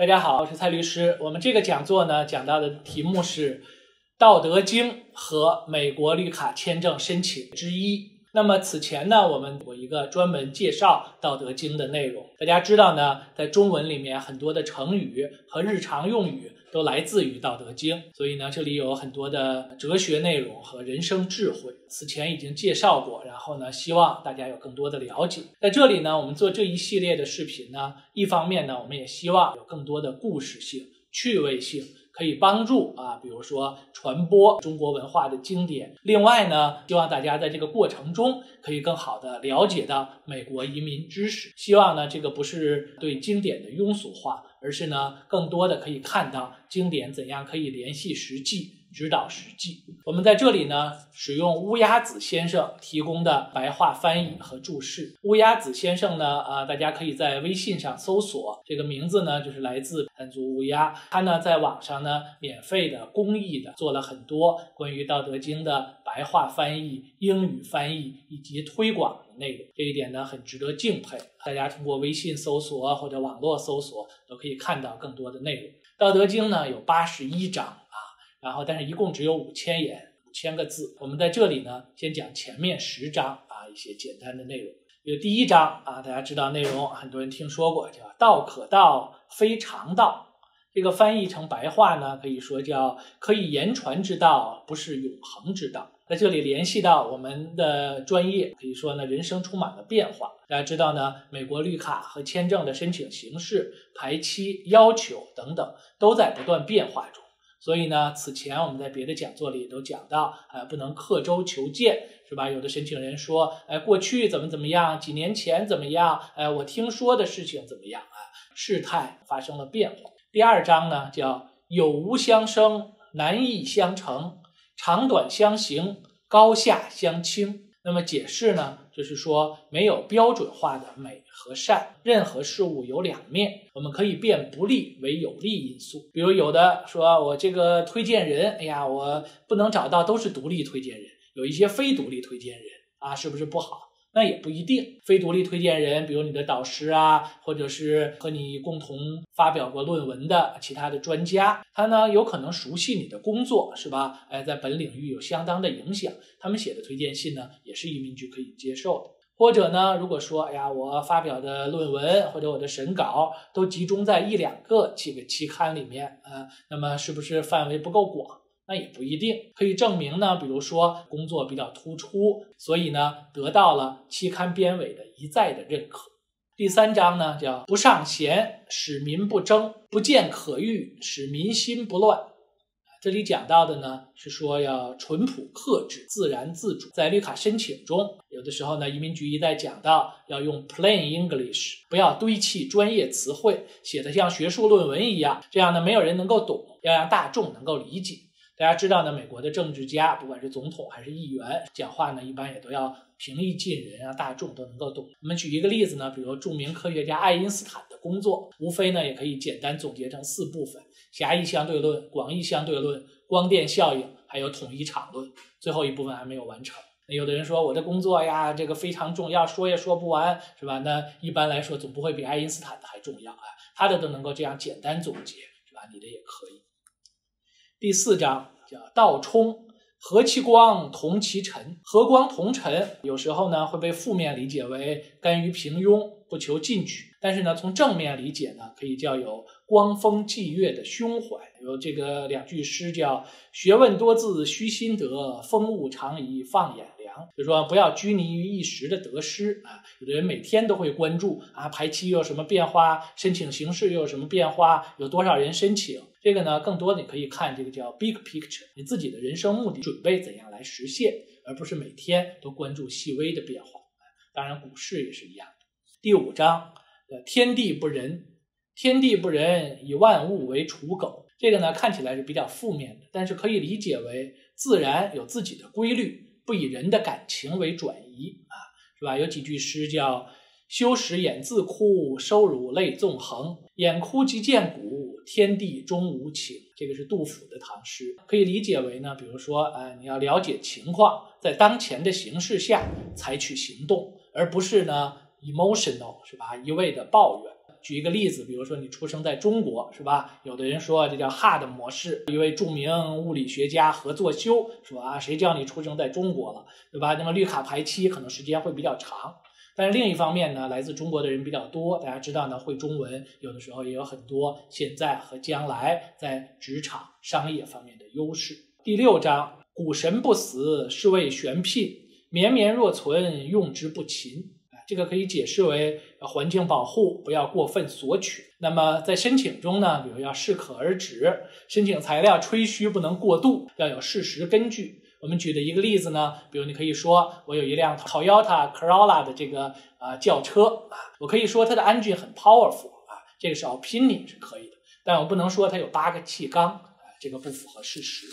大家好，我是蔡律师。我们这个讲座呢，讲到的题目是《道德经》和美国绿卡签证申请之一。那么此前呢，我们有一个专门介绍《道德经》的内容。大家知道呢，在中文里面很多的成语和日常用语都来自于《道德经》，所以呢，这里有很多的哲学内容和人生智慧。此前已经介绍过，然后呢，希望大家有更多的了解。在这里呢，我们做这一系列的视频呢，一方面呢，我们也希望有更多的故事性、趣味性。可以帮助啊，比如说传播中国文化的经典。另外呢，希望大家在这个过程中可以更好的了解到美国移民知识。希望呢，这个不是对经典的庸俗化，而是呢，更多的可以看到经典怎样可以联系实际。指导实际，我们在这里呢，使用乌鸦子先生提供的白话翻译和注释。乌鸦子先生呢，啊，大家可以在微信上搜索，这个名字呢，就是来自盘族乌鸦。他呢，在网上呢，免费的、公益的做了很多关于《道德经》的白话翻译、英语翻译以及推广的内容。这一点呢，很值得敬佩。大家通过微信搜索或者网络搜索，都可以看到更多的内容。《道德经》呢，有八十一章。然后，但是一共只有五千言，五千个字。我们在这里呢，先讲前面十章啊，一些简单的内容。有第一章啊，大家知道内容，很多人听说过，叫“道可道，非常道”。这个翻译成白话呢，可以说叫“可以言传之道，不是永恒之道”。在这里联系到我们的专业，可以说呢，人生充满了变化。大家知道呢，美国绿卡和签证的申请形式、排期要求等等，都在不断变化中。所以呢，此前我们在别的讲座里都讲到，呃，不能刻舟求剑，是吧？有的申请人说，哎，过去怎么怎么样，几年前怎么样，哎，我听说的事情怎么样啊？事态发生了变化。第二章呢，叫有无相生，难易相成，长短相形，高下相倾。那么解释呢，就是说没有标准化的美和善，任何事物有两面，我们可以变不利为有利因素。比如有的说我这个推荐人，哎呀，我不能找到都是独立推荐人，有一些非独立推荐人啊，是不是不好？那也不一定，非独立推荐人，比如你的导师啊，或者是和你共同发表过论文的其他的专家，他呢有可能熟悉你的工作，是吧？哎，在本领域有相当的影响，他们写的推荐信呢，也是移民局可以接受的。或者呢，如果说，哎呀，我发表的论文或者我的审稿都集中在一两个这个期刊里面，呃，那么是不是范围不够广？那也不一定可以证明呢。比如说工作比较突出，所以呢得到了期刊编委的一再的认可。第三章呢叫不尚贤，使民不争；不见可欲，使民心不乱。这里讲到的呢是说要淳朴克制、自然自主。在绿卡申请中，有的时候呢移民局一再讲到要用 plain English，不要堆砌专业词汇，写的像学术论文一样，这样呢没有人能够懂，要让大众能够理解。大家知道呢，美国的政治家，不管是总统还是议员，讲话呢一般也都要平易近人，啊大众都能够懂。我们举一个例子呢，比如著名科学家爱因斯坦的工作，无非呢也可以简单总结成四部分：狭义相对论、广义相对论、光电效应，还有统一场论。最后一部分还没有完成。那有的人说我的工作呀，这个非常重要，说也说不完，是吧？那一般来说总不会比爱因斯坦的还重要啊，他的都能够这样简单总结，是吧？你的也可以。第四章叫道冲，和其光，同其尘。和光同尘，有时候呢会被负面理解为甘于平庸，不求进取。但是呢，从正面理解呢，可以叫有光风霁月的胸怀。有这个两句诗叫“学问多自虚心得，风物长宜放眼”。就说不要拘泥于一时的得失啊。有的人每天都会关注啊，排期又有什么变化，申请形式又有什么变化，有多少人申请。这个呢，更多你可以看这个叫 big picture，你自己的人生目的准备怎样来实现，而不是每天都关注细微的变化。当然，股市也是一样的。第五章，呃，天地不仁，天地不仁，以万物为刍狗。这个呢，看起来是比较负面的，但是可以理解为自然有自己的规律，不以人的感情为转移啊，是吧？有几句诗叫“修使眼自哭，收辱泪纵横，眼哭即见骨。”天地终无情，这个是杜甫的唐诗，可以理解为呢，比如说，呃，你要了解情况，在当前的形势下采取行动，而不是呢 emotional 是吧？一味的抱怨。举一个例子，比如说你出生在中国，是吧？有的人说这叫 hard 模式。一位著名物理学家何作修说啊，谁叫你出生在中国了，对吧？那么绿卡排期可能时间会比较长。但是另一方面呢，来自中国的人比较多，大家知道呢，会中文有的时候也有很多现在和将来在职场、商业方面的优势。第六章，古神不死，是谓玄牝。绵绵若存，用之不勤，这个可以解释为环境保护，不要过分索取。那么在申请中呢，比如要适可而止，申请材料吹嘘不能过度，要有事实根据。我们举的一个例子呢，比如你可以说我有一辆 Toyota Corolla 的这个啊轿车啊，我可以说它的 engine 很 powerful 啊，这个是 opinion 是可以的，但我不能说它有八个气缸啊，这个不符合事实。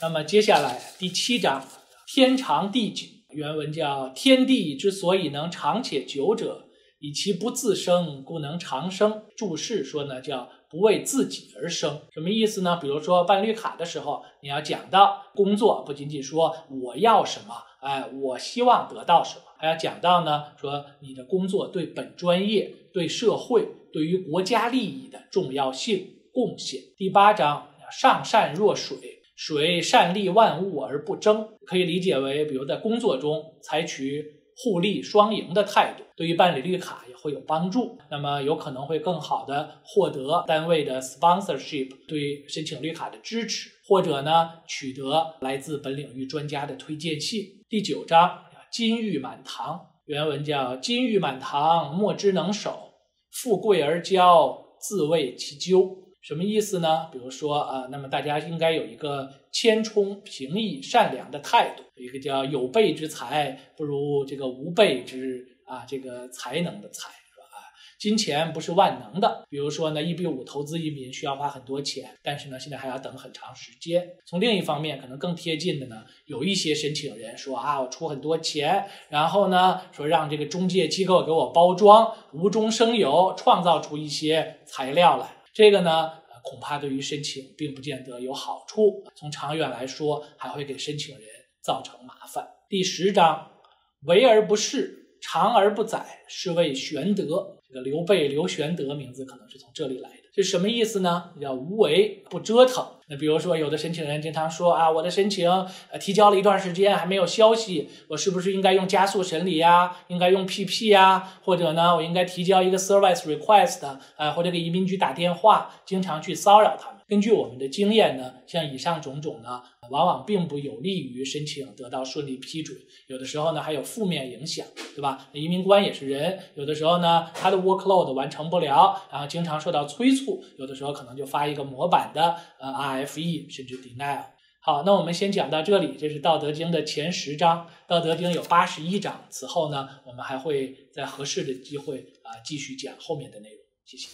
那么接下来第七章。天长地久，原文叫“天地之所以能长且久者，以其不自生，故能长生。”注释说呢，叫“不为自己而生”，什么意思呢？比如说办绿卡的时候，你要讲到工作，不仅仅说我要什么，哎，我希望得到什么，还要讲到呢，说你的工作对本专业、对社会、对于国家利益的重要性、贡献。第八章，上善若水。水善利万物而不争，可以理解为，比如在工作中采取互利双赢的态度，对于办理绿卡也会有帮助。那么有可能会更好的获得单位的 sponsorship 对申请绿卡的支持，或者呢取得来自本领域专家的推荐信。第九章金玉满堂，原文叫金玉满堂，莫之能守；富贵而骄，自谓其咎。什么意思呢？比如说啊，那么大家应该有一个谦冲、平易、善良的态度。一个叫有备之才，不如这个无备之啊，这个才能的才，是吧？金钱不是万能的。比如说呢，一比五投资移民需要花很多钱，但是呢，现在还要等很长时间。从另一方面，可能更贴近的呢，有一些申请人说啊，我出很多钱，然后呢，说让这个中介机构给我包装，无中生有，创造出一些材料来。这个呢，恐怕对于申请并不见得有好处，从长远来说，还会给申请人造成麻烦。第十章，为而不恃，长而不宰，是谓玄德。这个刘备刘玄德名字可能是从这里来的。这什么意思呢？叫无为不折腾。那比如说，有的申请人经常说啊，我的申请呃提交了一段时间还没有消息，我是不是应该用加速审理呀？应该用 PP 呀？或者呢，我应该提交一个 service request 啊，或者给移民局打电话，经常去骚扰他们。根据我们的经验呢，像以上种种呢，往往并不有利于申请得到顺利批准，有的时候呢还有负面影响，对吧？移民官也是人，有的时候呢他的 workload 完成不了，然后经常受到催促，有的时候可能就发一个模板的呃 RFE 甚至 denial。好，那我们先讲到这里，这是《道德经》的前十章，《道德经》有八十一章，此后呢我们还会在合适的机会啊继续讲后面的内容。谢谢。